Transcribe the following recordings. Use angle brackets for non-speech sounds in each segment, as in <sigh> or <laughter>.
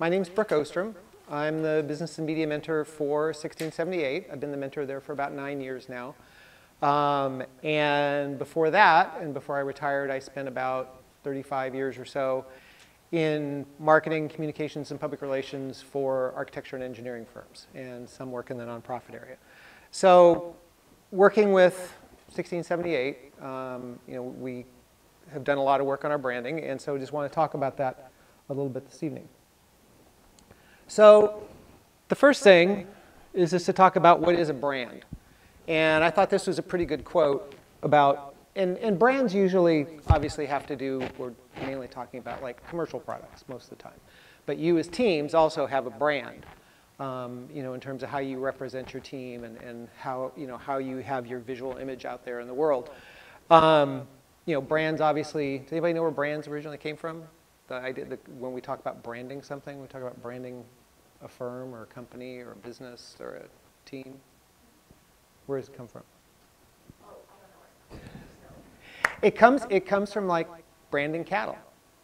my name is Brooke Ostrom. I'm the business and media mentor for 1678. I've been the mentor there for about nine years now. Um, and before that, and before I retired, I spent about 35 years or so in marketing, communications, and public relations for architecture and engineering firms, and some work in the nonprofit area. So working with 1678, um, you know, we have done a lot of work on our branding, and so I just want to talk about that a little bit this evening. So the first thing is just to talk about what is a brand. And I thought this was a pretty good quote about, and, and brands usually obviously have to do, we're mainly talking about like commercial products most of the time. But you as teams also have a brand, um, you know, in terms of how you represent your team and, and how, you know, how you have your visual image out there in the world. Um, you know, brands obviously, does anybody know where brands originally came from? The idea that when we talk about branding something, we talk about branding a firm or a company or a business or a team. Where does it come from? It comes, it comes from like branding cattle.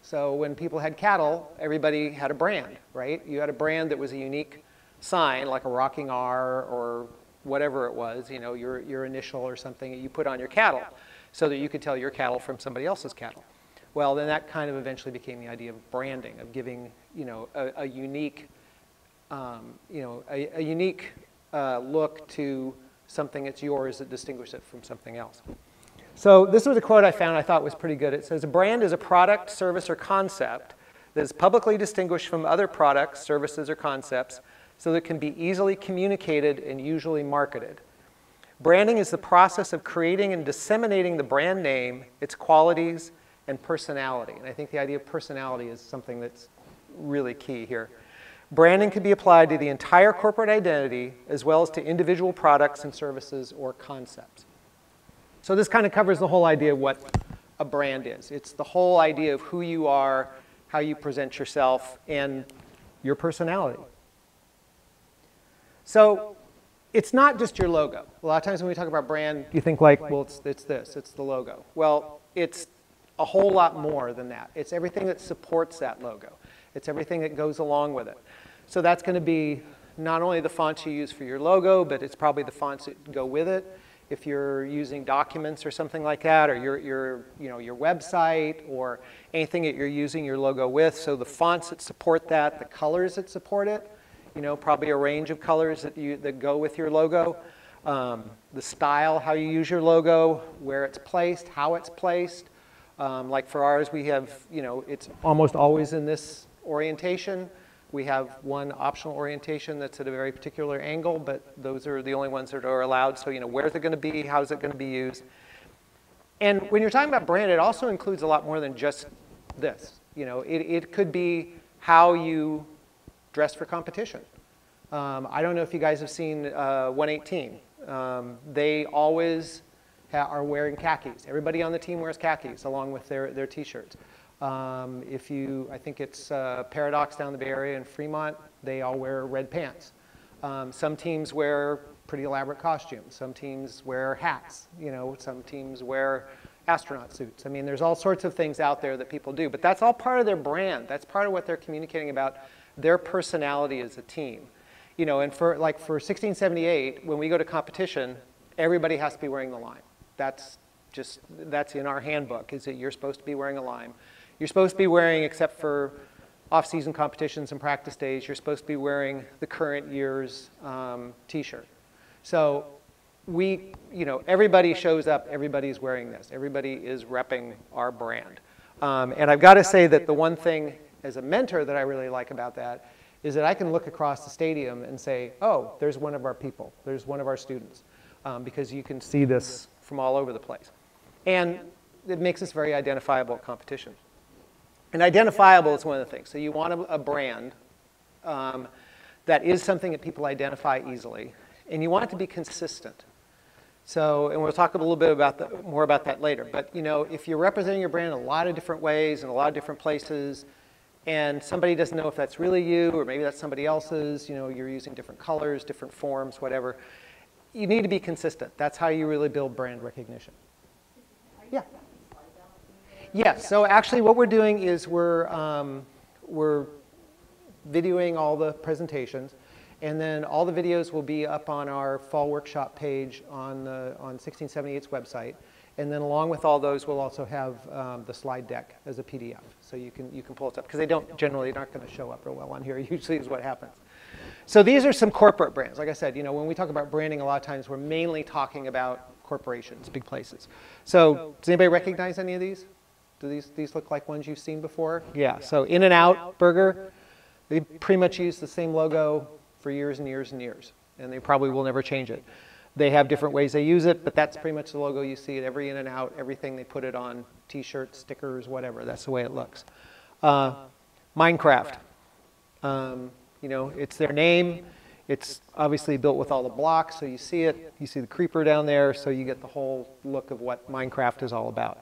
So when people had cattle, everybody had a brand, right? You had a brand that was a unique sign, like a rocking R or whatever it was, you know, your, your initial or something that you put on your cattle so that you could tell your cattle from somebody else's cattle. Well, then that kind of eventually became the idea of branding, of giving, you know, a, a unique, um, you know, a, a unique uh, look to something that's yours that distinguishes it from something else. So this was a quote I found I thought was pretty good. It says, a brand is a product, service, or concept that is publicly distinguished from other products, services, or concepts so that it can be easily communicated and usually marketed. Branding is the process of creating and disseminating the brand name, its qualities, and personality. And I think the idea of personality is something that's really key here. Branding can be applied to the entire corporate identity as well as to individual products and services or concepts. So this kind of covers the whole idea of what a brand is. It's the whole idea of who you are, how you present yourself, and your personality. So it's not just your logo. A lot of times when we talk about brand, you think like, well, it's, it's this, it's the logo. Well, it's a whole lot more than that. It's everything that supports that logo. It's everything that goes along with it. So that's going to be not only the fonts you use for your logo, but it's probably the fonts that go with it. If you're using documents or something like that, or your, your, you know, your website, or anything that you're using your logo with. So the fonts that support that, the colors that support it, you know, probably a range of colors that, you, that go with your logo. Um, the style, how you use your logo, where it's placed, how it's placed. Um, like for ours, we have, you know, it's almost always in this orientation. We have one optional orientation that's at a very particular angle, but those are the only ones that are allowed. So, you know, where's it going to be? How's it going to be used? And when you're talking about brand, it also includes a lot more than just this. You know, it, it could be how you dress for competition. Um, I don't know if you guys have seen uh, 118. Um, they always are wearing khakis. Everybody on the team wears khakis along with their, their t-shirts. Um, if you, I think it's uh, Paradox down the Bay Area and Fremont, they all wear red pants. Um, some teams wear pretty elaborate costumes. Some teams wear hats. You know, some teams wear astronaut suits. I mean, there's all sorts of things out there that people do, but that's all part of their brand. That's part of what they're communicating about their personality as a team. You know, and for like for 1678, when we go to competition, everybody has to be wearing the lime. That's just, that's in our handbook, is that you're supposed to be wearing a lime. You're supposed to be wearing, except for off-season competitions and practice days, you're supposed to be wearing the current year's um, t-shirt. So we, you know, everybody shows up, everybody's wearing this. Everybody is repping our brand. Um, and I've got to say that the one thing as a mentor that I really like about that is that I can look across the stadium and say, oh, there's one of our people, there's one of our students, um, because you can see this from all over the place. And it makes us very identifiable at competition. And identifiable is one of the things. So you want a, a brand um, that is something that people identify easily, and you want it to be consistent. So, and we'll talk a little bit about the, more about that later. But you know, if you're representing your brand in a lot of different ways in a lot of different places, and somebody doesn't know if that's really you or maybe that's somebody else's, you know, you're using different colors, different forms, whatever. You need to be consistent. That's how you really build brand recognition. Yeah. Yes, so actually what we're doing is we're, um, we're videoing all the presentations. And then all the videos will be up on our fall workshop page on, the, on 1678's website. And then along with all those, we'll also have um, the slide deck as a PDF. So you can, you can pull it up, because they don't generally, not going to show up real well on here, <laughs> usually is what happens. So these are some corporate brands. Like I said, you know, when we talk about branding, a lot of times we're mainly talking about corporations, big places. So does anybody recognize any of these? Do these, these look like ones you've seen before? Yeah, so In-N-Out Burger, they pretty much use the same logo for years and years and years, and they probably will never change it. They have different ways they use it, but that's pretty much the logo you see at every In-N-Out, everything they put it on, t-shirts, stickers, whatever, that's the way it looks. Uh, Minecraft, um, you know, it's their name, it's obviously built with all the blocks, so you see it, you see the creeper down there, so you get the whole look of what Minecraft is all about.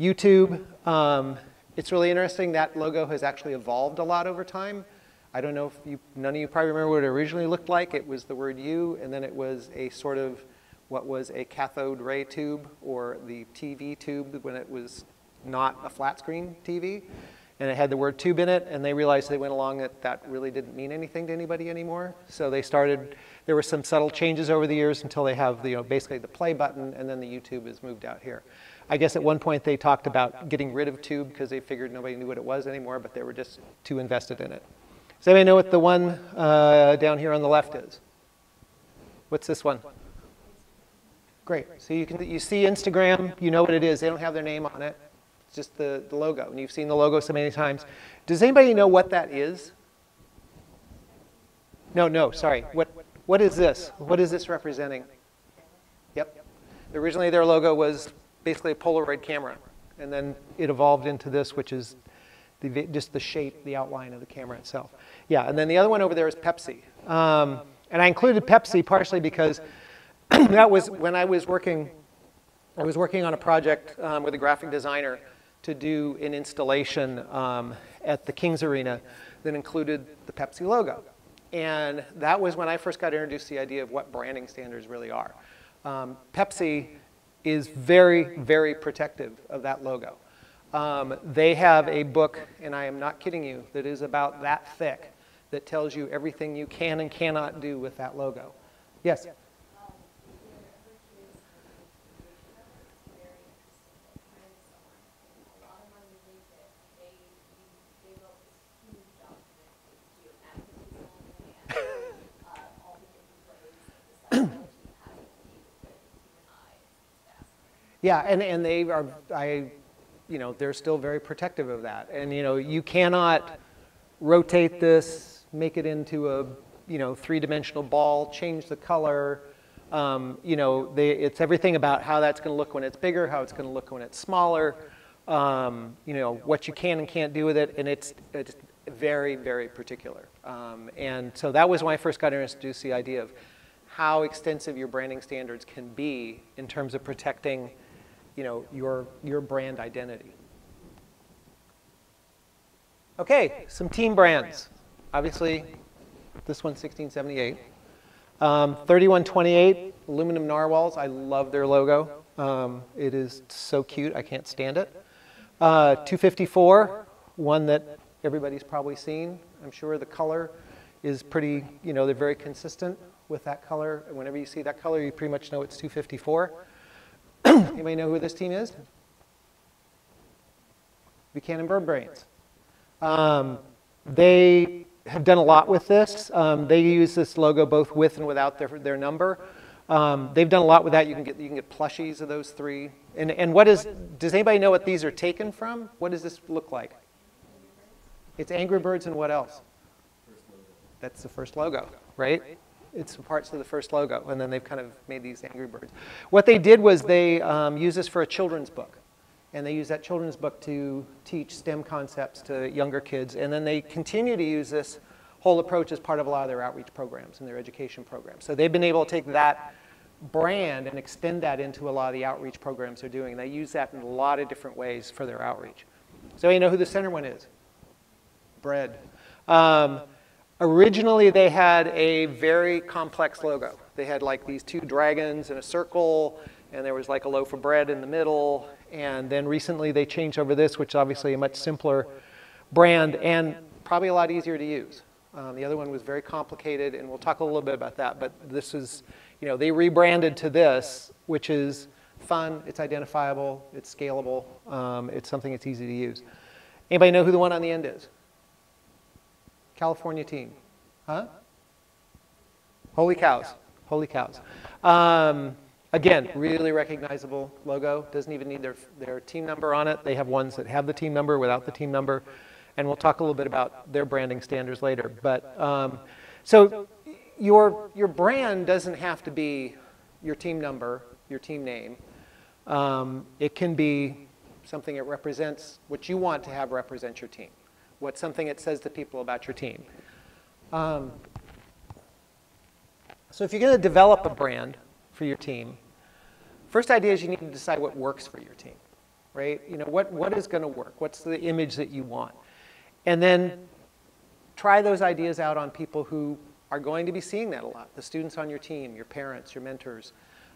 YouTube, um, it's really interesting, that logo has actually evolved a lot over time. I don't know if you, none of you probably remember what it originally looked like. It was the word U, and then it was a sort of what was a cathode ray tube or the TV tube when it was not a flat screen TV. And it had the word tube in it, and they realized they went along that that really didn't mean anything to anybody anymore. So they started, there were some subtle changes over the years until they have the, you know, basically the play button, and then the YouTube is moved out here. I guess at one point they talked about getting rid of tube because they figured nobody knew what it was anymore, but they were just too invested in it. Does anybody know what the one uh, down here on the left is? What's this one? Great. So you can you see Instagram, you know what it is. They don't have their name on it. It's just the, the logo. And you've seen the logo so many times. Does anybody know what that is? No, no, sorry. What what is this? What is this representing? Yep. Originally their logo was basically a Polaroid camera. And then it evolved into this, which is the, just the shape, the outline of the camera itself. Yeah, and then the other one over there is Pepsi. Um, and I included Pepsi partially because <clears throat> that was when I was working, I was working on a project um, with a graphic designer to do an installation um, at the Kings Arena that included the Pepsi logo. And that was when I first got introduced to the idea of what branding standards really are. Um, Pepsi is very, very protective of that logo. Um, they have a book, and I am not kidding you, that is about that thick that tells you everything you can and cannot do with that logo. Yes? Yeah, and, and they are, I you know, they're still very protective of that. And, you know, you cannot rotate this, make it into a, you know, three-dimensional ball, change the color. Um, you know, they, it's everything about how that's going to look when it's bigger, how it's going to look when it's smaller, um, you know, what you can and can't do with it, and it's, it's very, very particular. Um, and so that was when I first got introduced to the idea of how extensive your branding standards can be in terms of protecting you know, your, your brand identity. Okay, some team brands. Obviously, this one's 1678. Um, 3128, aluminum narwhals. I love their logo. Um, it is so cute. I can't stand it. Uh, 254, one that everybody's probably seen. I'm sure the color is pretty, you know, they're very consistent with that color. Whenever you see that color, you pretty much know it's 254. Anybody know who this team is? Buchanan Bird Brains. Um, they have done a lot with this. Um, they use this logo both with and without their, their number. Um, they've done a lot with that. You can get you can get plushies of those three. And and what is? Does anybody know what these are taken from? What does this look like? It's Angry Birds and what else? That's the first logo, right? It's parts of the first logo, and then they've kind of made these Angry Birds. What they did was they um, used this for a children's book, and they used that children's book to teach STEM concepts to younger kids, and then they continue to use this whole approach as part of a lot of their outreach programs and their education programs. So they've been able to take that brand and extend that into a lot of the outreach programs they're doing. They use that in a lot of different ways for their outreach. So you know who the center one is? Bread. Um, Originally, they had a very complex logo. They had like these two dragons in a circle, and there was like a loaf of bread in the middle. And then recently, they changed over this, which is obviously a much simpler brand. And probably a lot easier to use. Um, the other one was very complicated, and we'll talk a little bit about that. But this is, you know, they rebranded to this, which is fun, it's identifiable, it's scalable, um, it's something that's easy to use. Anybody know who the one on the end is? California team. Huh? Holy cows. Holy cows. Um, again, really recognizable logo. Doesn't even need their, their team number on it. They have ones that have the team number without the team number. And we'll talk a little bit about their branding standards later. But um, so your, your brand doesn't have to be your team number, your team name. Um, it can be something that represents what you want to have represent your team. What's something it says to people about your team. Um, so if you're going to develop a brand for your team, first idea is you need to decide what works for your team, right? You know, what, what is going to work? What's the image that you want? And then try those ideas out on people who are going to be seeing that a lot. The students on your team, your parents, your mentors,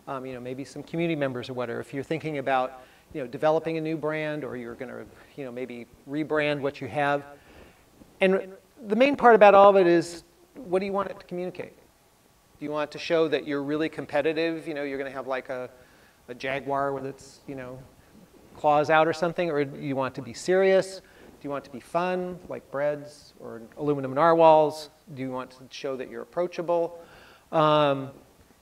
um, you know, maybe some community members or whatever. If you're thinking about, you know, developing a new brand or you're going to, you know, maybe rebrand what you have. And the main part about all of it is, what do you want it to communicate? Do you want to show that you're really competitive? You know, you're going to have like a, a Jaguar with its, you know, claws out or something? Or do you want to be serious? Do you want to be fun, like breads or aluminum narwhals? Do you want to show that you're approachable? Um,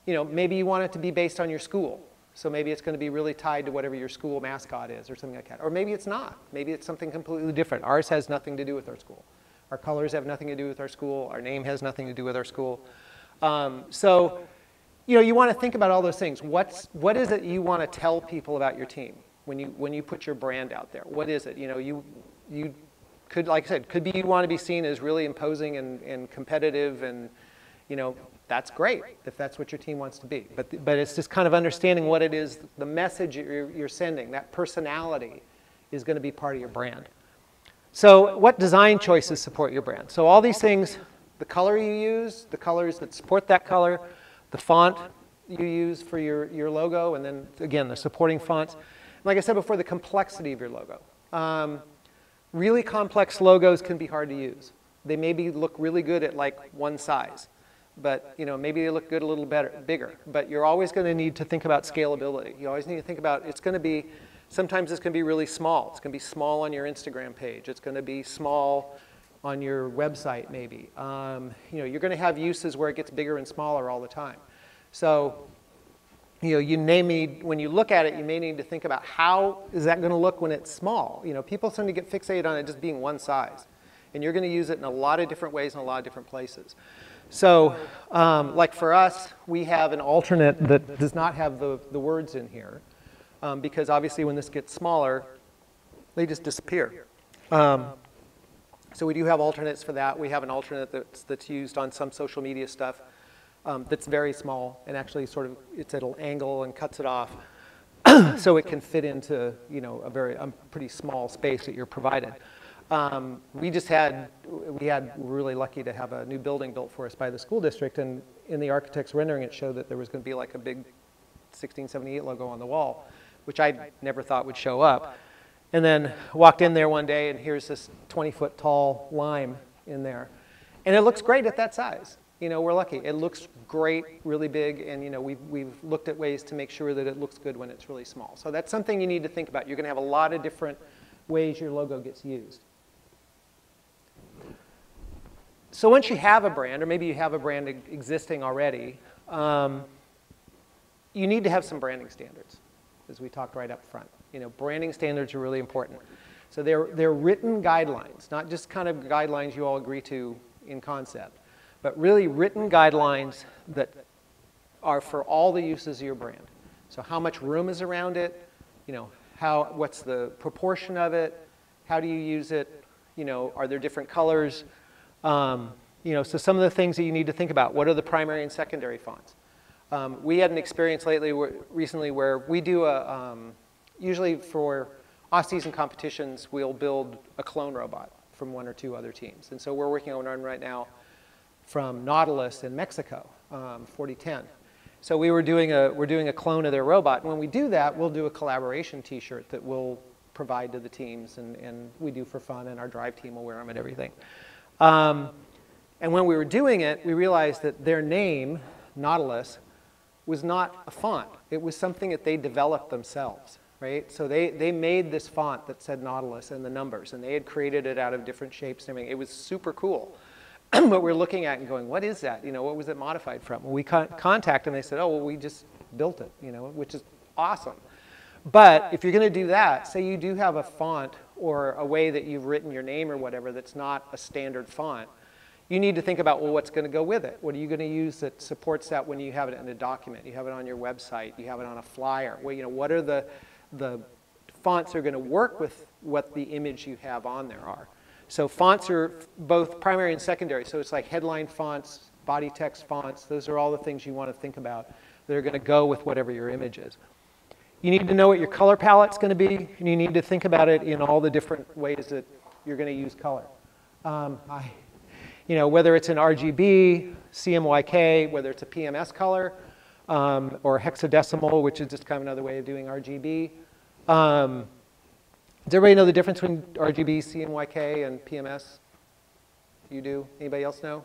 you know, maybe you want it to be based on your school. So maybe it's going to be really tied to whatever your school mascot is or something like that. Or maybe it's not. Maybe it's something completely different. Ours has nothing to do with our school. Our colors have nothing to do with our school. Our name has nothing to do with our school. Um, so, you know, you want to think about all those things. What's, what is it you want to tell people about your team when you, when you put your brand out there? What is it? You know, you, you could, like I said, could be you want to be seen as really imposing and, and competitive and, you know, that's great if that's what your team wants to be. But, but it's just kind of understanding what it is, the message you're, you're sending, that personality is going to be part of your brand. So what design choices support your brand? So all these things the color you use, the colors that support that color, the font you use for your, your logo, and then again, the supporting fonts. Like I said before, the complexity of your logo. Um, really complex logos can be hard to use. They maybe look really good at like one size, but you know, maybe they look good a little better, bigger. But you're always going to need to think about scalability. You always need to think about it's going to be, sometimes it's going to be really small. It's going to be small on your Instagram page. It's going to be small on your website maybe. Um, you know, you're going to have uses where it gets bigger and smaller all the time. So, you know, you may need, when you look at it, you may need to think about how is that going to look when it's small. You know, people tend to get fixated on it just being one size. And you're going to use it in a lot of different ways in a lot of different places. So, um, like for us, we have an alternate that does not have the, the words in here. Um, because obviously when this gets smaller, they just disappear. Um, so we do have alternates for that. We have an alternate that's, that's used on some social media stuff um, that's very small and actually sort of, it's at an angle and cuts it off <clears throat> so it can fit into, you know, a very, a pretty small space that you're provided. Um, we just had, we had, we really lucky to have a new building built for us by the school district and in the architect's rendering it showed that there was going to be like a big 1678 logo on the wall, which I never thought would show up. And then walked in there one day and here's this 20 foot tall lime in there. And it looks great at that size. You know, we're lucky. It looks great, really big, and you know, we've, we've looked at ways to make sure that it looks good when it's really small. So that's something you need to think about. You're gonna have a lot of different ways your logo gets used. So once you have a brand, or maybe you have a brand existing already, um, you need to have some branding standards, as we talked right up front. You know, branding standards are really important. So they're, they're written guidelines, not just kind of guidelines you all agree to in concept, but really written guidelines that are for all the uses of your brand. So how much room is around it, you know, how, what's the proportion of it, how do you use it, you know, are there different colors, um, you know, so some of the things that you need to think about, what are the primary and secondary fonts? Um, we had an experience lately, where, recently, where we do a, um, usually for off-season competitions, we'll build a clone robot from one or two other teams. And so we're working on one right now from Nautilus in Mexico, um, 4010. So we were doing a, we're doing a clone of their robot. And when we do that, we'll do a collaboration t-shirt that we'll provide to the teams and, and we do for fun and our drive team will wear them and everything. Um, and when we were doing it, we realized that their name, Nautilus, was not a font. It was something that they developed themselves, right? So they, they made this font that said Nautilus and the numbers, and they had created it out of different shapes and everything. It was super cool. <clears throat> but we're looking at and going, what is that? You know, what was it modified from? Well, we con- contacted them, they said, oh, well, we just built it, you know, which is awesome. But if you're going to do that, say you do have a font or a way that you've written your name or whatever that's not a standard font, you need to think about, well, what's going to go with it? What are you going to use that supports that when you have it in a document? You have it on your website, you have it on a flyer. Well, you know, what are the, the fonts that are going to work with what the image you have on there are? So fonts are both primary and secondary. So it's like headline fonts, body text fonts. Those are all the things you want to think about that are going to go with whatever your image is. You need to know what your color palette's going to be, and you need to think about it in all the different ways that you're going to use color. Um, I, you know, whether it's an RGB, CMYK, whether it's a PMS color, um, or hexadecimal, which is just kind of another way of doing RGB. Um, does everybody know the difference between RGB, CMYK, and PMS? You do? Anybody else know?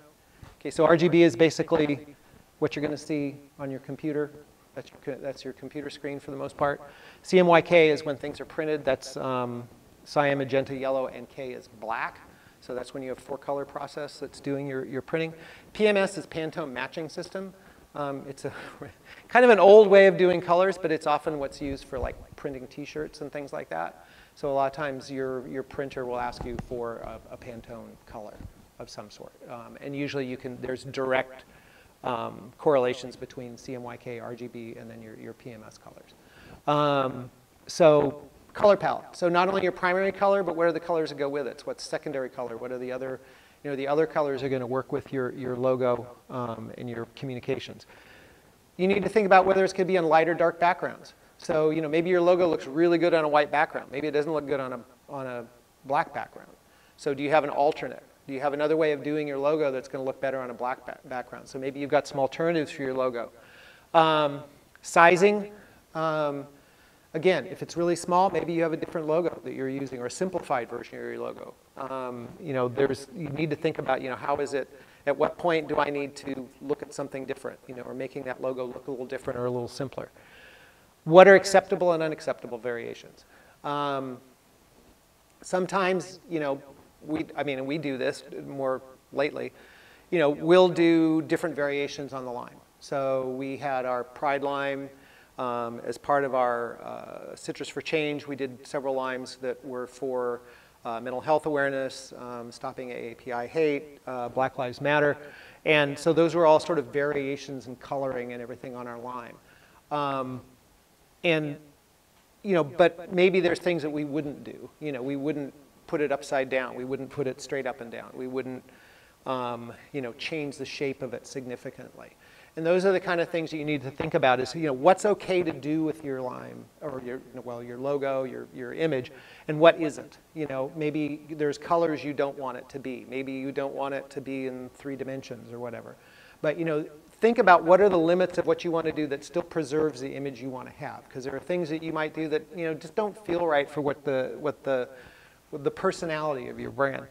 Okay, so RGB is basically what you're going to see on your computer. That's your, that's your computer screen for the most part. CMYK is when things are printed. That's um, cyan, magenta, yellow, and K is black. So that's when you have four color process that's doing your, your printing. PMS is Pantone matching system. Um, it's a <laughs> kind of an old way of doing colors, but it's often what's used for like printing t-shirts and things like that. So a lot of times your, your printer will ask you for a, a Pantone color of some sort. Um, and usually you can, there's direct um, correlations between CMYK, RGB, and then your, your PMS colors. Um, so color palette. So not only your primary color, but what are the colors that go with it? what's secondary color? What are the other, you know, the other colors are going to work with your, your logo um, and your communications. You need to think about whether it's going to be on light or dark backgrounds. So, you know, maybe your logo looks really good on a white background. Maybe it doesn't look good on a, on a black background. So do you have an alternate? Do you have another way of doing your logo that's going to look better on a black ba background? So maybe you've got some alternatives for your logo. Um, sizing. Um, Again, if it's really small, maybe you have a different logo that you're using or a simplified version of your logo. Um, you know, there's, you need to think about, you know, how is it, at what point do I need to look at something different, you know, or making that logo look a little different or a little simpler. What are acceptable and unacceptable variations? Um, sometimes, you know, we, I mean, we do this more lately, you know, we'll do different variations on the lime. So we had our Pride lime, um, as part of our uh, Citrus for Change, we did several limes that were for uh, mental health awareness, um, stopping AAPI hate, uh, Black Lives Matter. And so those were all sort of variations in coloring and everything on our lime. Um, and, you know, but maybe there's things that we wouldn't do. You know, we wouldn't put it upside down. We wouldn't put it straight up and down. We wouldn't, um, you know, change the shape of it significantly. And those are the kind of things that you need to think about is, you know, what's okay to do with your lime or your, well, your logo, your, your image, and what isn't. You know, maybe there's colors you don't want it to be. Maybe you don't want it to be in three dimensions or whatever. But, you know, think about what are the limits of what you want to do that still preserves the image you want to have. Because there are things that you might do that, you know, just don't feel right for what the, what the, what the personality of your brand.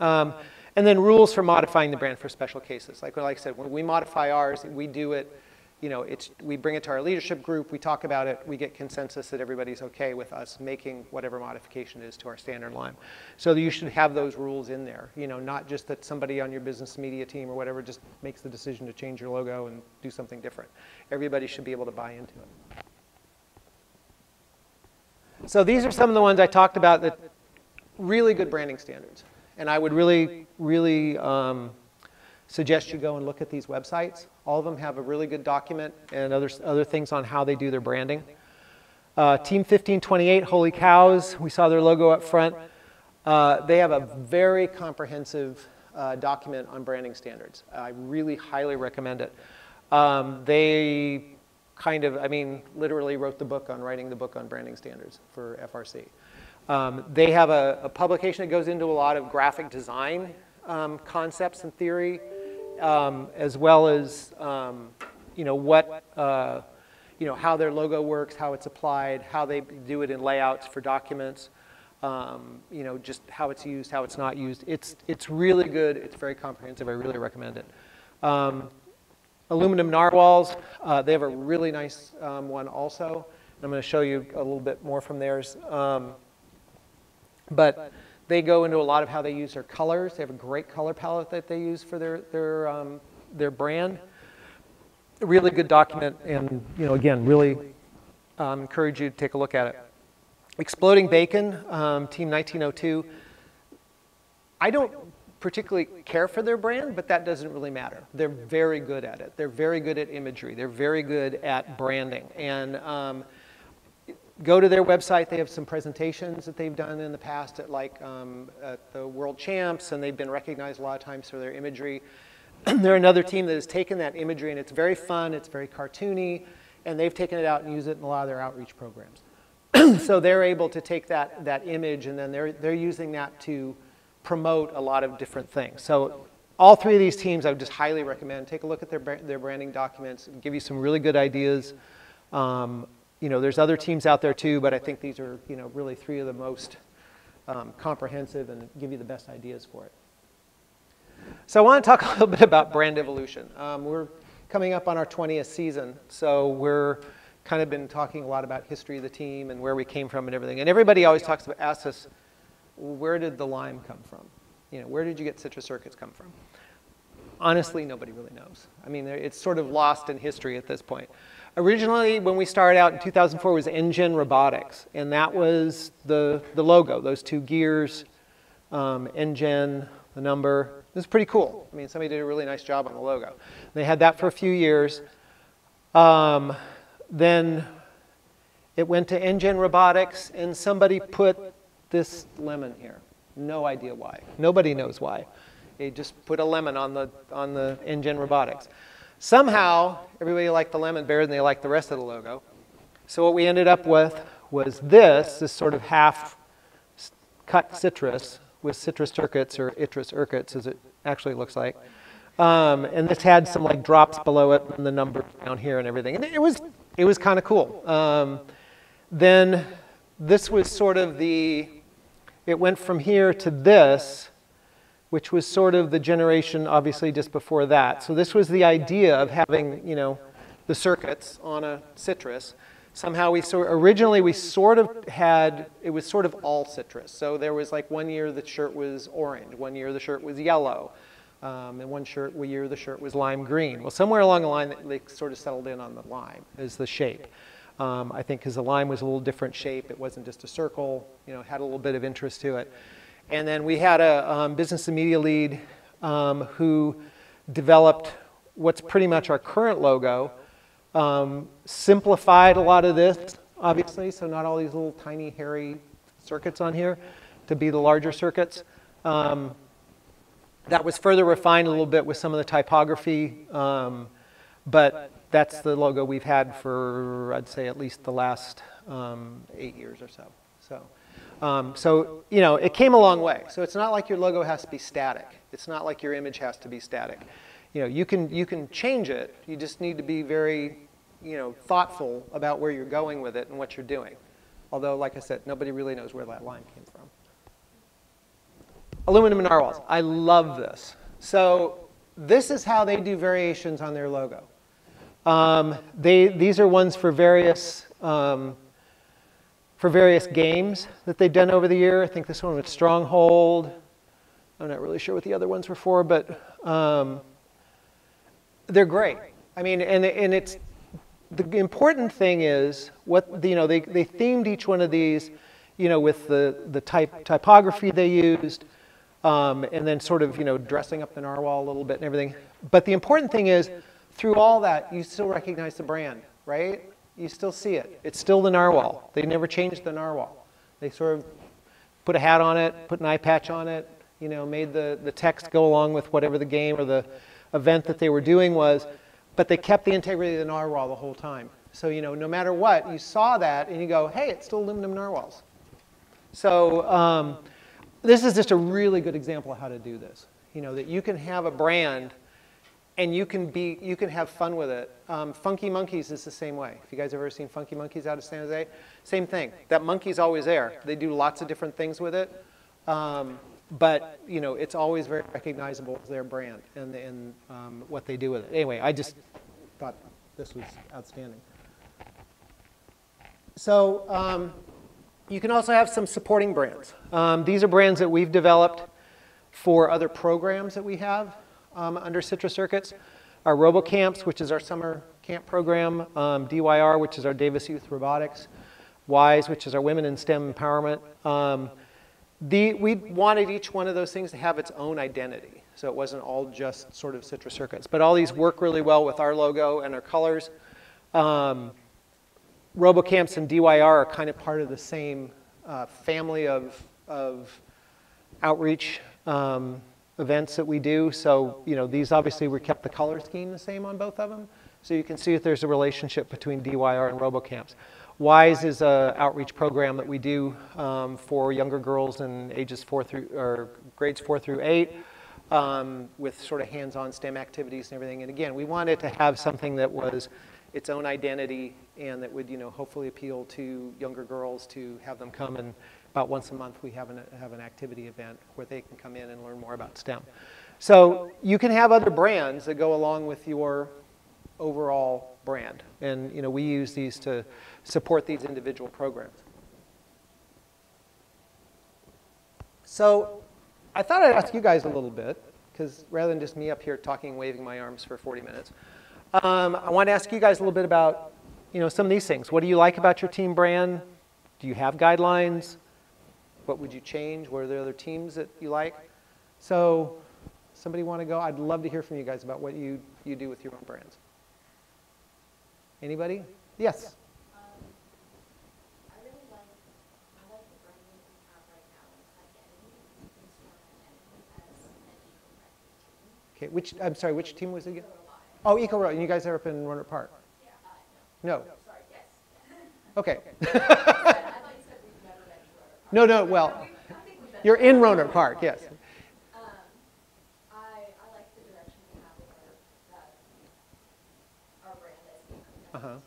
Um, and then rules for modifying the brand for special cases. Like, like I said, when we modify ours, we do it, you know, it's, we bring it to our leadership group, we talk about it, we get consensus that everybody's okay with us making whatever modification is to our standard line. So you should have those rules in there, you know, not just that somebody on your business media team or whatever just makes the decision to change your logo and do something different. Everybody should be able to buy into it. So these are some of the ones I talked about that really good branding standards. And I would really, really um, suggest you go and look at these websites. All of them have a really good document and other, other things on how they do their branding. Uh, Team 1528, Holy Cows, we saw their logo up front. Uh, they have a very comprehensive uh, document on branding standards. I really highly recommend it. Um, they kind of, I mean, literally wrote the book on writing the book on branding standards for FRC. Um, they have a, a, publication that goes into a lot of graphic design um, concepts and theory, um, as well as um, you know what uh, you know how their logo works, how it's applied, how they do it in layouts for documents. um, you know, just how it's used, how it's not used. It's, it's really good. It's very comprehensive. I really recommend it. Um, aluminum narwhals, uh, they have a really nice one also. I'm going to show you a little bit more from theirs. But they go into a lot of how they use their colors. They have a great color palette that they use for their, their, um, their brand. A really good document, and you know, again, really um, encourage you to take a look at it. Exploding Bacon, um, Team 1902. I don't particularly care for their brand, but that doesn't really matter. They're very good at it. They're very good at imagery. They're very good at branding. And um, go to their website. They have some presentations that they've done in the past at like um, at the World Champs, and they've been recognized a lot of times for their imagery. <clears throat> They're another team that has taken that imagery, and it's very fun. It's very cartoony, and they've taken it out and used it in a lot of their outreach programs. <clears throat> so they're able to take that that image, and then they're they're using that to promote a lot of different things. So all three of these teams, I would just highly recommend. Take a look at their, their branding documents, and give you some really good ideas um, you know, there's other teams out there too, but I think these are, you know, really three of the most um, comprehensive and give you the best ideas for it. So I want to talk <laughs> a little bit about brand evolution. Um, we're coming up on our 20th season, so we're kind of been talking a lot about history of the team and where we came from and everything. And everybody always talks about, asks us, where did the lime come from? You know, where did you get citrus circuits come from? Honestly, nobody really knows. I mean, it's sort of lost in history at this point. Originally, when we started out in 2004, was NGen Robotics, and that was the, the logo, those two gears, um, NGen, the number. It was pretty cool. I mean, somebody did a really nice job on the logo. They had that for a few years. Um, then it went to NGen Robotics, and somebody put this lemon here. No idea why. Nobody knows why. They just put a lemon on the, on the NGen Robotics. Somehow, everybody liked the lemon better than they liked the rest of the logo. So what we ended up with was this, this sort of half cut citrus with citrus circuits or itrus circuits as it actually looks like. Um, and this had some like drops below it and the number down here and everything. And it was, it was kind of cool. Um, then this was sort of the, it went from here to this which was sort of the generation obviously just before that. So this was the idea of having, you know, the circuits on a citrus. Somehow we sort originally we sort of had it was sort of all citrus. So there was like one year the shirt was orange, one year the shirt was yellow, um, and one shirt one year the shirt was lime green. Well, somewhere along the line they sort of settled in on the lime as the shape. Um, I think because the lime was a little different shape, it wasn't just a circle. You know, had a little bit of interest to it. And then we had a um, business and media lead um, who developed what's pretty much our current logo, um, simplified a lot of this, obviously, so not all these little tiny hairy circuits on here to be the larger circuits. Um, that was further refined a little bit with some of the typography, um, but that's the logo we've had for, I'd say, at least the last um, eight years or so. So. Um, so, you know, it came a long way. So it's not like your logo has to be static. It's not like your image has to be static. You know, you can, you can change it. You just need to be very, you know, thoughtful about where you're going with it and what you're doing. Although, like I said, nobody really knows where that line came from. Aluminum and narwhals. I love this. So this is how they do variations on their logo. Um, they, these are ones for various um, for various games that they've done over the year. I think this one was Stronghold. I'm not really sure what the other ones were for, but um, they're great. I mean, and, and it's the important thing is what you know they, they themed each one of these, you know, with the the type typography they used, um, and then sort of you know dressing up the narwhal a little bit and everything. But the important thing is, through all that, you still recognize the brand, right? You still see it. It's still the narwhal. They never changed the narwhal. They sort of put a hat on it, put an eye patch on it, you know, made the, the text go along with whatever the game or the event that they were doing was, but they kept the integrity of the narwhal the whole time. So, you know, no matter what, you saw that and you go, hey, it's still aluminum narwhals. So um, this is just a really good example of how to do this. You know, that you can have a brand and you can be, you can have fun with it. Um, Funky Monkeys is the same way. If you guys ever seen Funky Monkeys out of San Jose, same thing. That monkey's always there. They do lots of different things with it, um, but you know, it's always very recognizable as their brand and, and um, what they do with it. Anyway, I just thought this was outstanding. So um, you can also have some supporting brands. Um, these are brands that we've developed for other programs that we have um, under Citrus Circuits. Our RoboCamps, which is our summer camp program, um, DYR, which is our Davis Youth Robotics, WISE, which is our Women in STEM Empowerment. Um, the, we wanted each one of those things to have its own identity. So it wasn't all just sort of citrus Circuits. But all these work really well with our logo and our colors. Um, RoboCamps and DYR are kind of part of the same uh, family of, of outreach um, events that we do. So, you know, these obviously we kept the color scheme the same on both of them. So you can see if there's a relationship between DYR and RoboCamps. WISE is an outreach program that we do um, for younger girls in ages four through, or grades four through eight. Um, with sort of hands-on STEM activities and everything. And again, we wanted to have something that was its own identity and that would, you know, hopefully appeal to younger girls to have them come and about once a month we have an, have an activity event where they can come in and learn more about STEM. So you can have other brands that go along with your overall brand. And, you know, we use these to support these individual programs. So I thought I'd ask you guys a little bit, because rather than just me up here talking, waving my arms for 40 minutes, um, I want to ask you guys a little bit about, you know, some of these things. What do you like about your team brand? Do you have guidelines? What would you change? What are the other teams that you like? So somebody want to go? I'd love to hear from you guys about what you, you do with your own brands. Anybody? Yes. Okay, which, I'm sorry, which team was it again? Oh, Eco Road. And you guys are up in Rohnert Park? No. Okay. <laughs> no, no, well, you're in Rohnert Park, yes. Uh-huh. Um,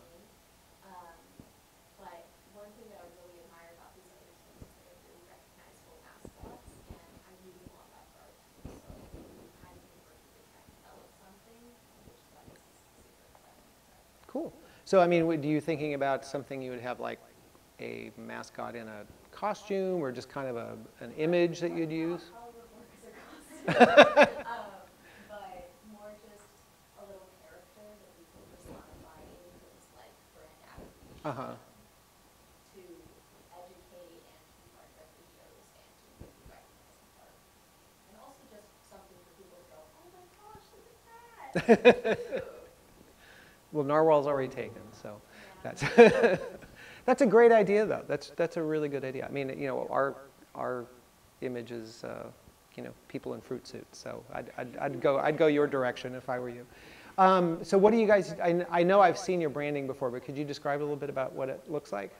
but one thing that I really admire about these other teams is they're really recognizable mascots, and I really want that for our team. So we kind of been working to try to develop something, which is why this is super exciting. Cool. So, I mean, do you thinking about something you would have like a mascot in a costume or just kind of a, an image that you'd use? Probably would work as a costume. um, but more just a little character that we could personify in things like brand outreach Uh-huh. to educate and to be part of the shows and to be recognized part. And also just something for people to go, oh my gosh, look at that. <laughs> Well, narwhal's already taken, so that's, <laughs> that's a great idea, though. That's, that's a really good idea. I mean, you know, our, our image is, uh, you know, people in fruit suits, so I'd, I'd, I'd go, I'd go your direction if I were you. Um, so what do you guys, I, I know I've seen your branding before, but could you describe a little bit about what it looks like?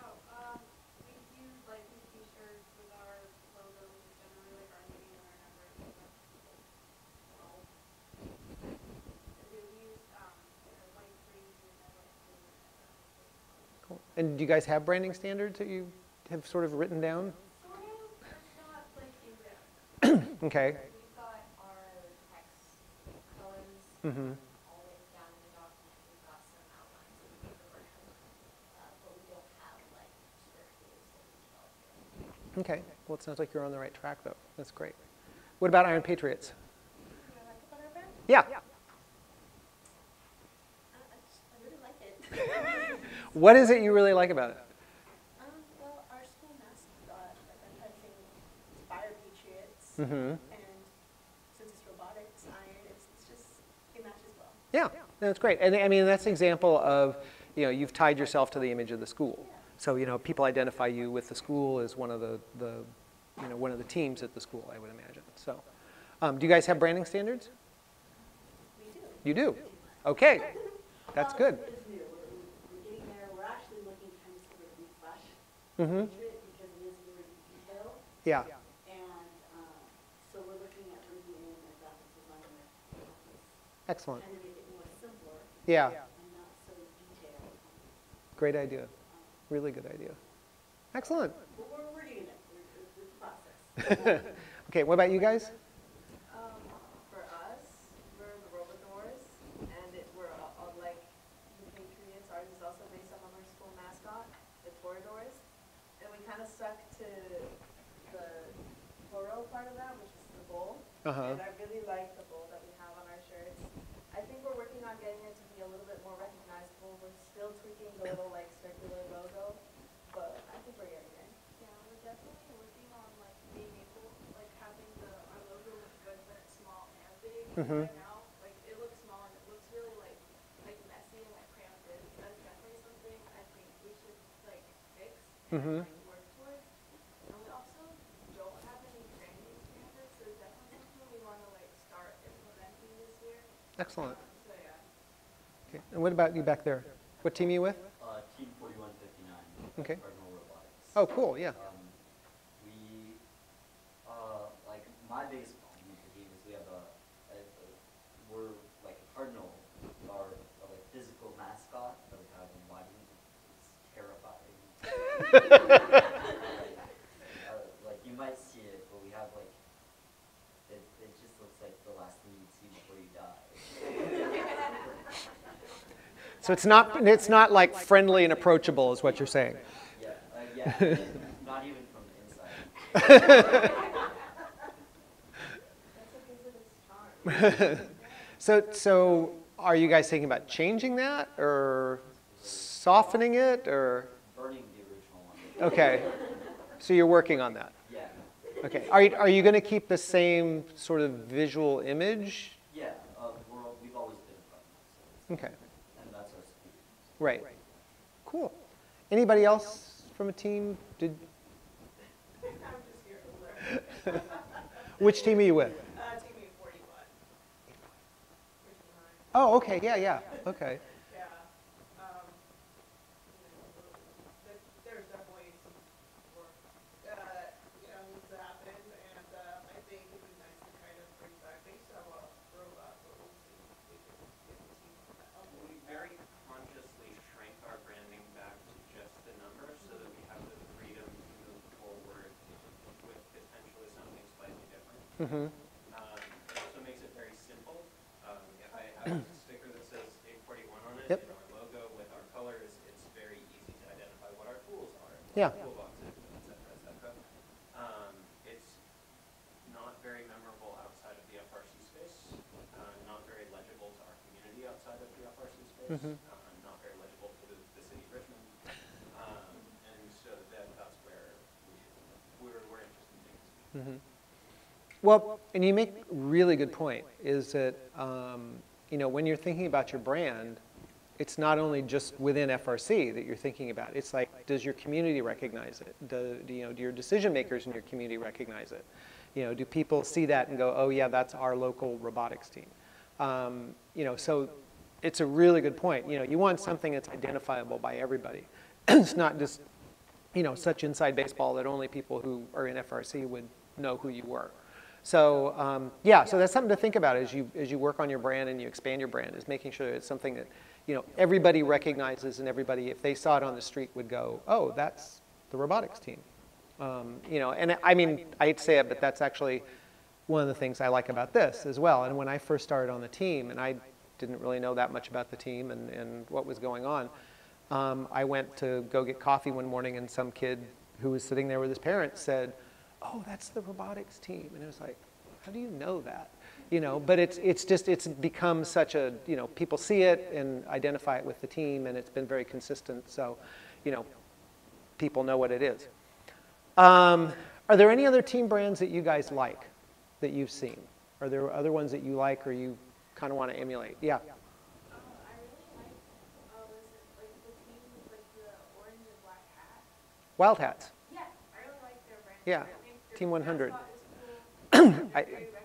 Oh, um, we use like these t-shirts with our logo, which is generally like our name and our number. and stuff. And we use, um, like white green and then like blue and then Cool. And do you guys have branding standards that you have sort of written down? Sort of, it's not like exact. <clears throat> Okay. We've got our text colors Mm-hmm. all written down in the document, we've got some outlines of the brand, uh, but we don't have like strict rules that we developed. Okay. Well, it sounds like you're on the right track, though. That's great. What about Iron Patriots? You know, like about our brand? Yeah. Uh, I just, I really like it. What is it you really like about it? Um, well, our school mascot, like our country, Fire Patriots, Mm-hmm. and since it's robotics, iron, it's, it's just, it matches well. Yeah, that's great. And I mean, that's an example of, you know, you've tied yourself to the image of the school. So, you know, people identify you with the school as one of the, the you know, one of the teams at the school, I would imagine. So, um, do you guys have branding standards? We do. You do? Okay, <laughs> that's good. Mm-hmm. to help Excellent. Trying to make it more simpler Yeah, so great idea. Really good idea. Excellent. We're, we're we're. <laughs> Okay, what about you guys? Um, for us, we're the Robadors, and it, we're all, all like the Patriots. Ours is also based on our school mascot, the Toradors. And we kind of stuck to the Toro part of that, which is the bull. Uh-huh. And I really like the bull that we have on our shirts. I think we're working on getting it to be a little bit more recognizable. We're still tweaking the little like circular logo, but I think we're getting there. Yeah, we're definitely working on like being able, like having the, our logo look good, but it's small and big. Mhm. Right now, like it looks small and it looks really like, like messy and like cramped in. That's definitely something I think we should like fix Mhm. and like work towards. And we also don't have any branding standards, so it's definitely something we wanna like start implementing this year. Excellent. Okay. And what about you back there? What team are you with? Uh, Team 4159. Okay. Cardinal Robotics. Oh, cool, yeah. Um, we, uh, like, my biggest problem with the team is we have a, a, a we're like a Cardinal, our, our like physical mascot that we have in Wyden is terrifying. Like, uh, like, you might see it, but we have like, it, it just looks like the last thing you'd see before you die. So it's not, it's not like friendly and approachable is what you're saying. Yeah, uh, yeah, not even from the inside. That's <laughs> what gives it its charm. So, so are you guys thinking about changing that or softening it or? Burning the original one. Okay. So you're working on that. Yeah, Okay. Are you, are you going to keep the same sort of visual image? yeah, uh, we're, we've always been a Cardinals, so it's- Okay. and that's our speed. Right. Cool. Anybody else from a team? Did, I'm just here to learn. which team are you with? Uh, TV forty-one. Which is mine. Oh, okay. Yeah, yeah. Okay. Yeah, um, you know, there- there's definitely some work, uh, you know, needs to happen, and, uh, I think it'd be nice to kind of bring back, they used to have a robot, but we'll see if we can get the team on that. We very consciously shrank our branding back to just the number so that we have the freedom to move forward with potentially something slightly different. Mm-hmm. Um, it also makes it very simple. Um, if I have a <clears throat> sticker that says eight forty-one on it Yep. and our logo with our colors, it's very easy to identify what our tools are. Yeah. our Toolboxes, et cetera, et cetera. Um, it's not very memorable outside of the FRC space, uh, not very legible to our community outside of the FRC space, Mhm. uh, not very legible to the, the city of Richmond. Um, and so that, that's where we, we're, we're interested in things. Mm-hmm. Well, and you make a really good point, is that, um, you know, when you're thinking about your brand, it's not only just within FRC that you're thinking about. It's like, does your community recognize it? Do, do, you know, do your decision makers in your community recognize it? You know, do people see that and go, oh yeah, that's our local robotics team? Um, you know, so it's a really good point. You know, you want something that's identifiable by everybody. <clears throat> it's not just, you know, such inside baseball that only people who are in FRC would know who you were. So um, yeah, so that's something to think about as you as you work on your brand and you expand your brand is making sure it's something that you know everybody recognizes and everybody, if they saw it on the street, would go, oh, that's the robotics team. Um, you know, and I mean, I hate to say it, but that's actually one of the things I like about this as well. And when I first started on the team, and I didn't really know that much about the team and, and what was going on, um, I went to go get coffee one morning, and some kid who was sitting there with his parents said, "Oh, that's the robotics team," and it was like, "How do you know that?" You know, but it's it's just it's become such a you know people see it and identify it with the team, and it's been very consistent. So, you know, people know what it is. Um, are there any other team brands that you guys like that you've seen? Are there other ones that you like or you kind of want to emulate? Yeah. Um, I really like, was it like the team with like the orange and black hat? Wild Hats. Yeah, I really like their brand. Yeah, <coughs> I think their Team 100. mascot is cool. I- They're very recognizable.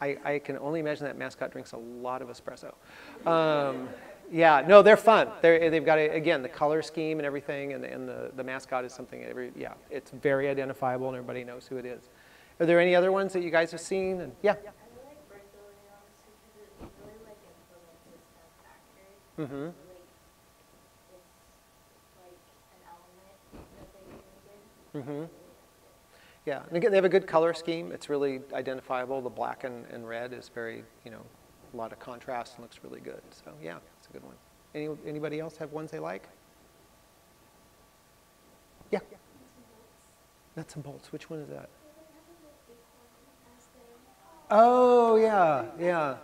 I, I can only imagine that mascot drinks a lot of espresso. Um, yeah, no, they're fun. They're, they've got, a, again, the color scheme and everything, and, and the, the mascot is something, every, yeah, it's very identifiable and everybody knows who it is. Are there any other ones that you guys have seen? And, yeah, I really like Brent Williams because it really Mm-hmm. Like, Yeah, and again, they have a good color scheme. It's really identifiable. The black and, and red is very, you know, a lot of contrast and looks really good. So yeah, it's a good one. Any, anybody else have ones they like? Yeah. Nuts and bolts. Which one is that? Oh yeah, yeah,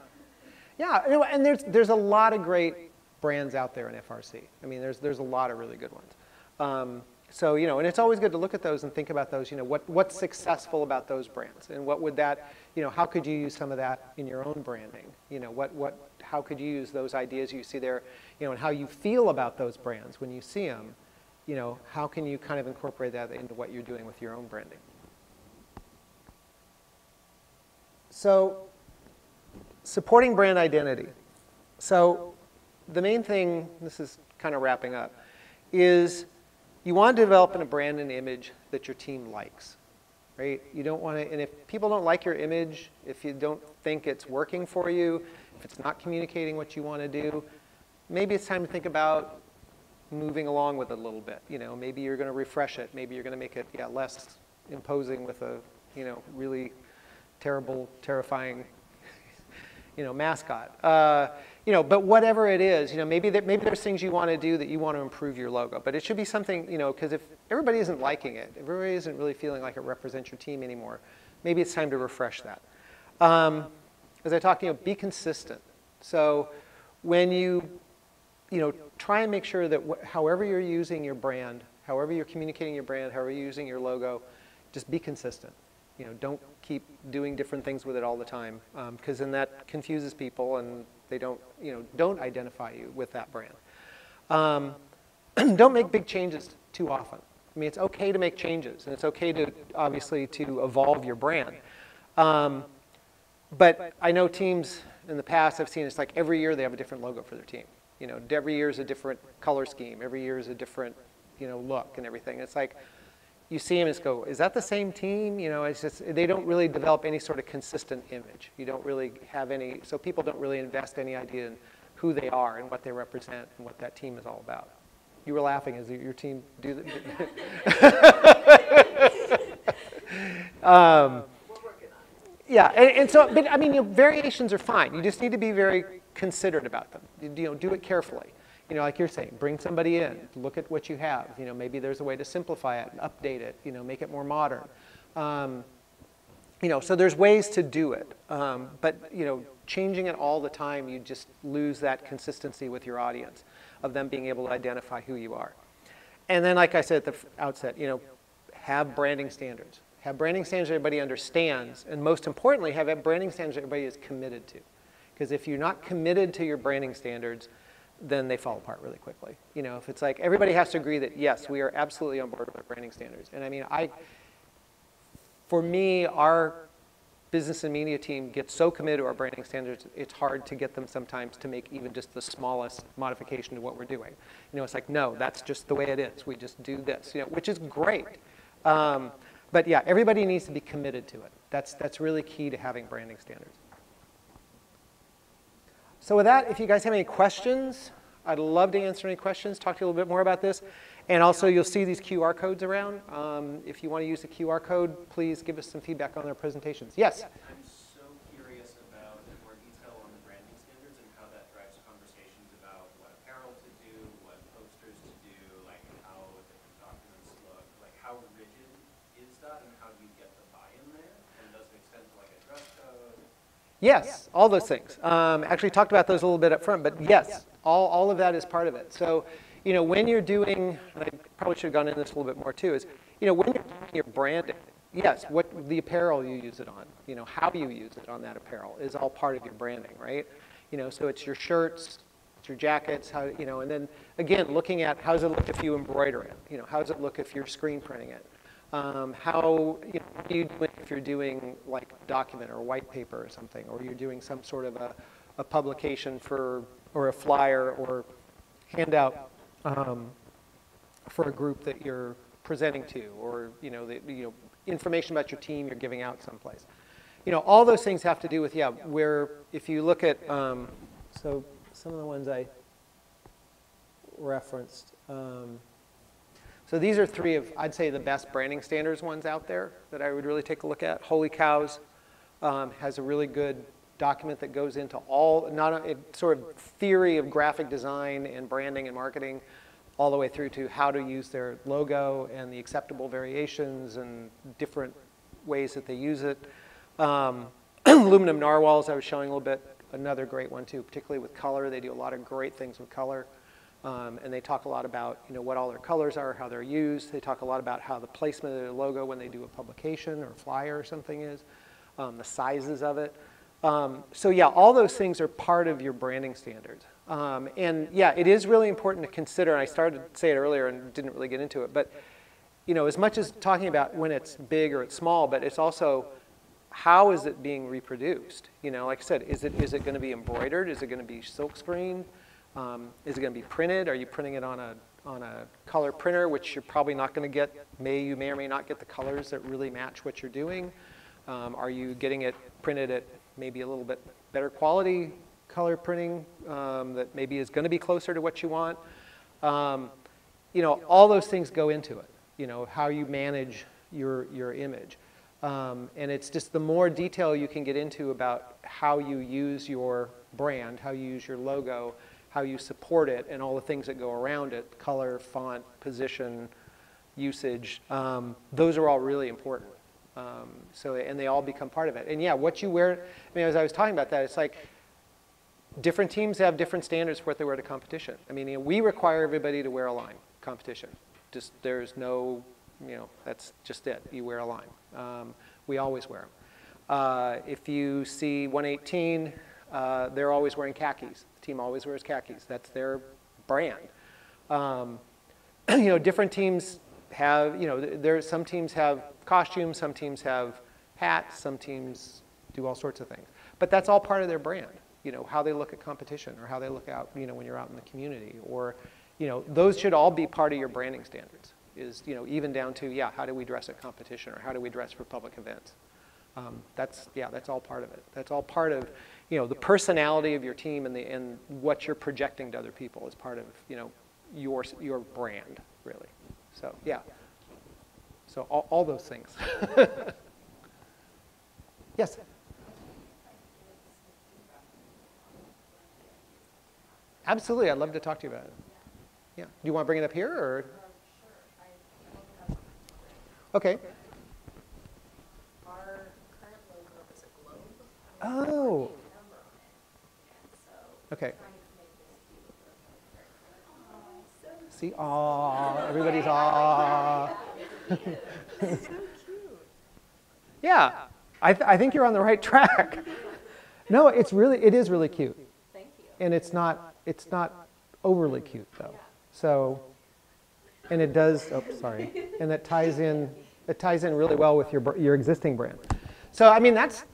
yeah. know, And there's there's a lot of great brands out there in FRC. I mean, there's there's a lot of really good ones. Um, so you know, and it's always good to look at those and think about those. You know, what what's successful about those brands, and what would that, you know, how could you use some of that in your own branding? You know, what what how could you use those ideas you see there, you know, and how you feel about those brands when you see them. You know, how can you kind of incorporate that into what you're doing with your own branding? So, supporting brand identity. So, the main thing, this is kind of wrapping up, is you want to develop a brand and image that your team likes, right? You don't want to, and if people don't like your image, if you don't think it's working for you, if it's not communicating what you want to do, maybe it's time to think about moving along with it a little bit. You know, maybe you're going to refresh it. Maybe you're going to make it yeah, less imposing with a, you know, really terrible, terrifying, <laughs> you know, mascot. Uh, you know, but whatever it is, you know, maybe there, maybe there's things you want to do that you want to improve your logo. But it should be something, you know, because if everybody isn't liking it, everybody isn't really feeling like it represents your team anymore, maybe it's time to refresh that. Um, as I talked, you know, be consistent. So when you you know, try and make sure that however you're using your brand, however you're communicating your brand, however you're using your logo, just be consistent. You know, don't keep doing different things with it all the time, because then that confuses people and they don't, you know, don't identify you with that brand. Um, <clears throat> don't make big changes too often. I mean, it's okay to make changes, and it's okay to obviously to evolve your brand. Um, but I know teams in the past I've seen it's like every year they have a different logo for their team. You know, every year is a different color scheme. Every year is a different, you know, look and everything. It's like you see them and go, is that the same team? You know, it's just they don't really develop any sort of consistent image. You don't really have any, so people don't really invest any idea in who they are and what they represent and what that team is all about. You were laughing as your team do that. <laughs> um, yeah, and, and so, but I mean, you know, variations are fine. You just need to be very considerate about them. You, you know, do it carefully. You know, like you're saying, bring somebody in, look at what you have. You know, maybe there's a way to simplify it, update it. You know, make it more modern. Um, you know, so there's ways to do it. Um, but you know, changing it all the time, you just lose that consistency with your audience of them being able to identify who you are. And then, like I said at the outset, you know, have branding standards. Have branding standards everybody understands, and most importantly, have branding standards everybody is committed to. Because if you're not committed to your branding standards, then they fall apart really quickly. You know, if it's like everybody has to agree that yes, we are absolutely on board with our branding standards. And I mean, I, for me, our business and media team gets so committed to our branding standards, it's hard to get them sometimes to make even just the smallest modification to what we're doing. You know, it's like, no, that's just the way it is. We just do this, you know, which is great. Um, but yeah, everybody needs to be committed to it. That's, that's really key to having branding standards. So with that, if you guys have any questions, I'd love to answer any questions, talk to you a little bit more about this. And also, you'll see these QR codes around. Um, if you want to use the QR code, please give us some feedback on our presentations. Yes? I'm so curious about more detail on the branding standards and how that drives conversations about what apparel to do, what posters to do, like how different documents look, like how rigid is that and how do you get the buy-in there? And does it extend to like a dress code? Yes, all those things. Um, actually talked about those a little bit up front, but yes, all, all of that is part of it. So, you know, when you're doing, and I probably should have gone into this a little bit more too, is, you know, when you're doing your branding, yes, what the apparel you use it on, you know, how you use it on that apparel is all part of your branding, right? You know, so it's your shirts, it's your jackets, how, you know, and then again, looking at how does it look if you embroider it? You know, how does it look if you're screen printing it? Um, how you know, you do if you're doing like a document or white paper or something, or you're doing some sort of a, a publication for, or a flyer or handout um, for a group that you're presenting to, or you know, the, you know, information about your team you're giving out someplace. You know, all those things have to do with yeah, where if you look at, um, so some of the ones I referenced. Um, so these are three of, I'd say, the best branding standards ones out there that I would really take a look at. Holy Cows um, has a really good document that goes into all, not a, sort of theory of graphic design and branding and marketing, all the way through to how to use their logo and the acceptable variations and different ways that they use it. Um, <clears throat> aluminum narwhals, I was showing a little bit, another great one too, particularly with color. They do a lot of great things with color. Um, and they talk a lot about you know what all their colors are, how they're used. They talk a lot about how the placement of their logo when they do a publication or flyer or something is, um, the sizes of it. Um, so yeah, all those things are part of your branding standards. Um, and yeah, it is really important to consider. And I started to say it earlier and didn't really get into it, but you know, as much as talking about when it's big or it's small, but it's also how is it being reproduced? You know, like I said, is it is it going to be embroidered? Is it going to be silk screened? Um, is it going to be printed? Are you printing it on a, on a color printer, which you're probably not going to get, may, you may or may not get the colors that really match what you're doing? Um, are you getting it printed at maybe a little bit better quality color printing um, that maybe is going to be closer to what you want? Um, you know, all those things go into it, you know, how you manage your, your image. Um, and it's just the more detail you can get into about how you use your brand, how you use your logo, how you support it, and all the things that go around it color, font, position, usage um, those are all really important. Um, so, and they all become part of it. And yeah, what you wear, I mean, as I was talking about that, it's like different teams have different standards for what they wear to competition. I mean, you know, we require everybody to wear a line competition. Just there's no, you know, that's just it. You wear a line. Um, we always wear them. Uh, if you see 118, uh, they're always wearing khakis. The team always wears khakis. That's their brand. Um, <clears throat> you know, different teams have, you know, there some teams have costumes, some teams have hats, some teams do all sorts of things. But that's all part of their brand. You know, how they look at competition or how they look out, you know, when you're out in the community or, you know, those should all be part of your branding standards. Is, you know, even down to, yeah, how do we dress at competition or how do we dress for public events? Um, that's, yeah, that's all part of it. That's all part of, you know, the personality of your team and, the, and what you're projecting to other people is part of, you know, your, your brand, really. So, yeah. So all, all those things. <laughs> yes? Absolutely, I'd love to talk to you about it. Yeah. Do you want to bring it up here or? Okay. Our current logo is a globe. Oh, okay. See, aw, everybody's aw. <laughs> Yeah, I, th- I think you're on the right track. <laughs> No, it's really, it is really cute. Thank you. And it's not, it's not overly cute though. So, and it does, oh, sorry. And it ties in, it ties in really well with your, your existing brand. So, I mean, that's,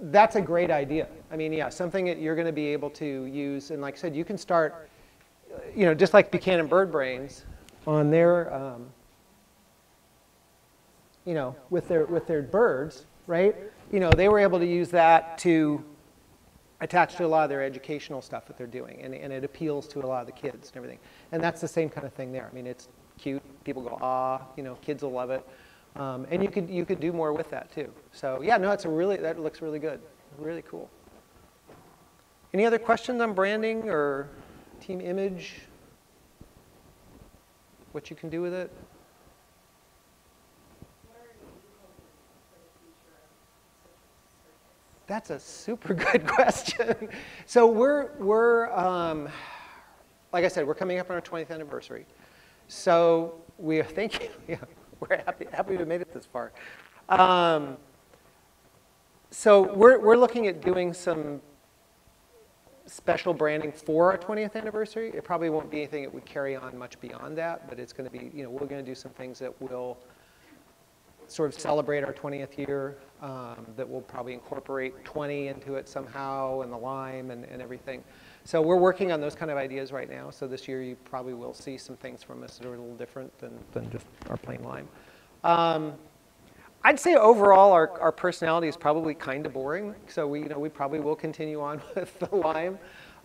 that's a great idea. I mean, yeah, something that you're going to be able to use. And like I said, you can start, you know, just like Buchanan Bird Brains on their, um, you know, with their, with their birds, right? You know, they were able to use that to attach to a lot of their educational stuff that they're doing, and, and it appeals to a lot of the kids and everything. And that's the same kind of thing there. I mean, it's cute. People go, ah, you know, kids will love it. Um, and you could, you could do more with that too. So yeah, no, it's a really, that looks really good. Really cool. Any other questions on branding or team image? What you can do with it? That's a super <laughs> good question. So we're, we're um, like I said, we're coming up on our 20th anniversary. So we are thinking, <laughs> yeah, <laughs> we're happy, happy we made it this far. Um, so we're, we're looking at doing some special branding for our 20th anniversary. It probably won't be anything that would carry on much beyond that, but it's going to be, you know, we're going to do some things that will sort of celebrate our 20th year, um, that will probably incorporate 20 into it somehow and the lime and, and everything. So we're working on those kind of ideas right now. So this year you probably will see some things from us that are a little different than, than just our plain lime. Um, I'd say overall our, our personality is probably kind of boring. So we, you know, we probably will continue on <laughs> with the lime.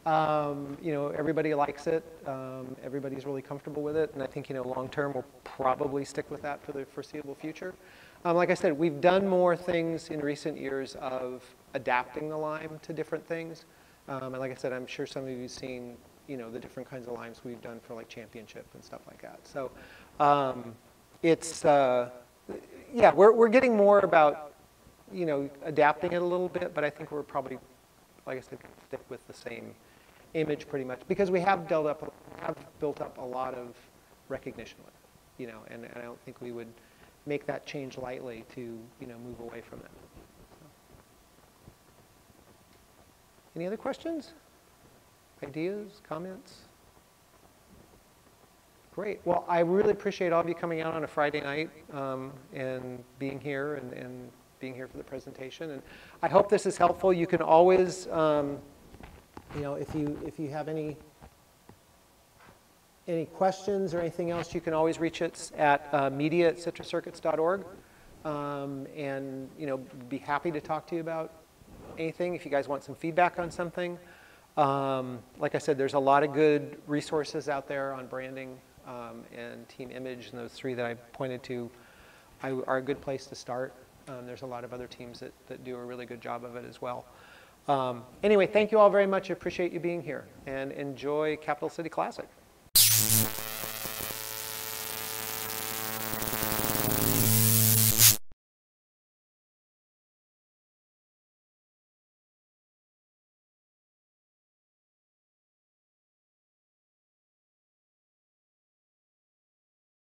Um, You know, everybody likes it, um, everybody's really comfortable with it, and I think, you know, long-term, we'll probably stick with that for the foreseeable future. Um, Like I said, we've done more things in recent years of adapting the lime to different things. Um, And like I said, I'm sure some of you have seen, you know, the different kinds of limes we've done for like championship and stuff like that. So um, it's, uh, yeah, we're, we're getting more about, you know, adapting it a little bit, but I think we're probably, like I said, stick with the same image pretty much, because we have built up, have built up a lot of recognition with it, you know, and, and I don't think we would make that change lightly to, you know, move away from that. So. Any other questions? Ideas, comments? Great. Well, I really appreciate all of you coming out on a Friday night um, and being here and, and being here for the presentation. And I hope this is helpful. You can always, um, you know, if you if you have any any questions or anything else, you can always reach us at uh, media at citruscircuits.org. Um, and, you know, be happy to talk to you about anything if you guys want some feedback on something. Um, like I said, there's a lot of good resources out there on branding um, and team image, and those three that I pointed to I, are a good place to start. Um, there's a lot of other teams that, that do a really good job of it as well. Um, anyway, thank you all very much. I appreciate you being here, and enjoy Capital City Classic.